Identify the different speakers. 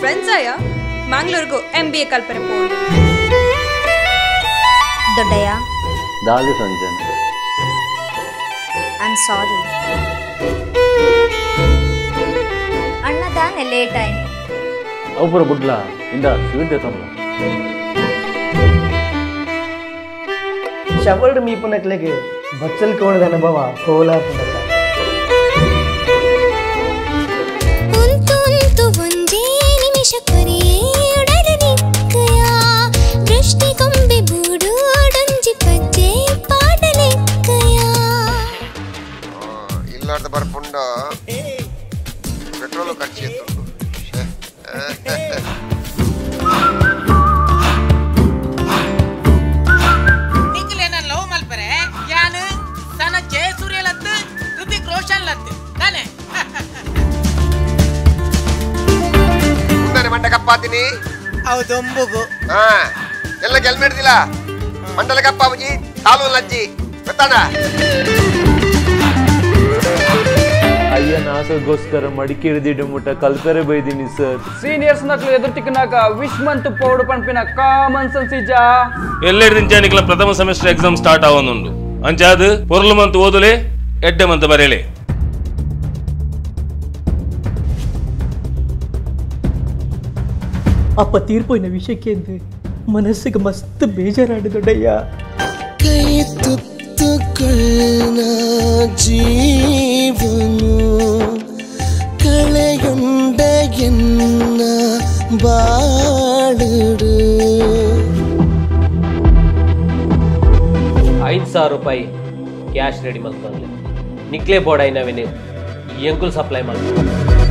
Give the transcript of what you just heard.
Speaker 1: Friends ಅಯ್ಯ ಮ್ಯಾಂಗ್ಳೂರ್ಗೂ M B A ಕಲ್ಪನೆ
Speaker 2: ದೊಡ್ಡಯ್ಯ?
Speaker 3: ದಾಲು ಸಂಜನ್.
Speaker 2: ಐ ಆಮ್ ಸಾರಿ ಅಣ್ಣದಾನೆ ಲೇಟ್ ಆಯ್ತು
Speaker 3: ಒಬ್ಬರು ಬುಡ್ಲ ಇಂದ ಸ್ವೀಟ್ ತಮ್ಮ
Speaker 4: ಶವರ್ಡ್ ಮೀಪುನಕ್ಲೆಗೆ ಬಚ್ಚಲ್ ಕೋಣದ ಅನುಭವ ಕೋಲಾಪುರ
Speaker 5: ಲತ್ತು ತಾನೆ?
Speaker 6: ಖರ್ಚು ಮಂಡ ಕಪ್ಪಾತೀನಿ
Speaker 5: ಹೌದೊಂಬುಗು
Speaker 6: ಹಾ ಎಲ್ಲ ಗೆಲ್ಮೇಡ್ದಿಲ್ಲ? ಮಂಡಲ ಕಪ್ಪಾಬುಜಿ ಕಾಲು ಲಜ್ಜಿ. ಗೊತ್ತಾನ
Speaker 3: ಅಯ್ಯನ ಆಸೆಗೋಸ್ಕರ ಮಡಿಕೇರಿದಿಡು ಮುಟ್ಟ ಕಲ್ಪರೆ ಬೈದಿನಿ ಸರ್
Speaker 7: సీనియర్స్ నట్లు ఎదుర్టికినాక విష్ మంత్ పౌడు పంపిన కామన్ సెన్స్ ఇజా
Speaker 8: ಎಲ್ಲೆಡ್ದಿಂಚಾನಿಕ್ಲ ಪ್ರಥಮ ಸೆಮಿಸ್ಟರ್ ಎಕ್ಸಾಮ್ ಸ್ಟಾರ್ಟ್ ಆವೊಂದುಂಡು ಅಂಚಾದ್ ಪೊರ್ಲು ಮಂತ್ ಓದುಲೆ ಎಡ್ಡೆ ಮಂತ್ ಬರೆಯಲೆ
Speaker 4: ಅಪ್ಪ ತೀರ್ಪೋಯ್ನ ವಿಷಯಕ್ಕೆ ಅಂದ್ರೆ ಮನಸ್ಸಿಗೆ ಮಸ್ತ್ ಬೇಜಾರಾಡು ದೊಡ್ಡಯ್ಯ
Speaker 9: ಕೈ ತುತ್ತುಕೊಳ್ಳ ಜೀವನು
Speaker 10: ಐದು ಸಾವಿರ ರೂಪಾಯಿ ಕ್ಯಾಶ್ ರೆಡಿ ಮಾಡ್ಕೊಂಡ್ಲೆ ನಿಕ್ಲೆ ಬೋರ್ಡ್ ನಾವೇನು? ಈ ಸಪ್ಲೈ ಮಾಡ್ತಾರೆ